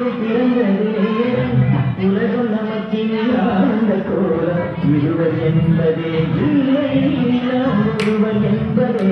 நமக்கு பிறந்ததில்லை உலகம் நமக்கு அந்த கோலம். இருவர் என்பதே இல்லை ஒருவர் என்பதே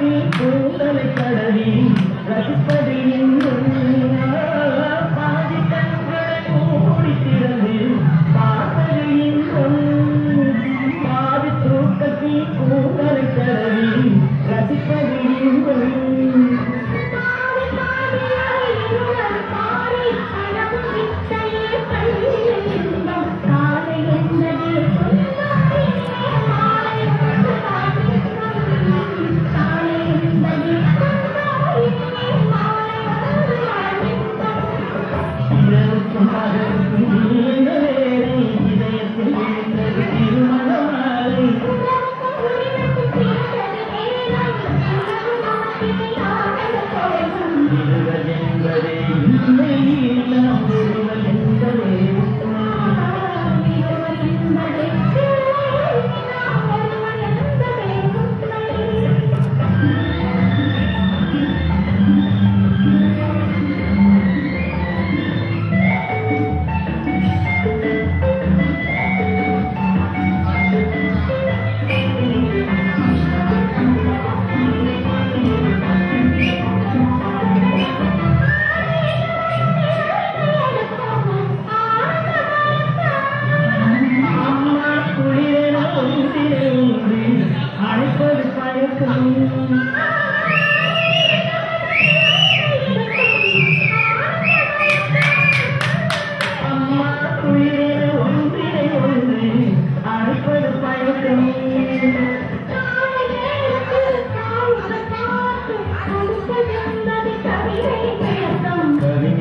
தூக்கத்தில் கடவி ரசிப்பது இன்பம்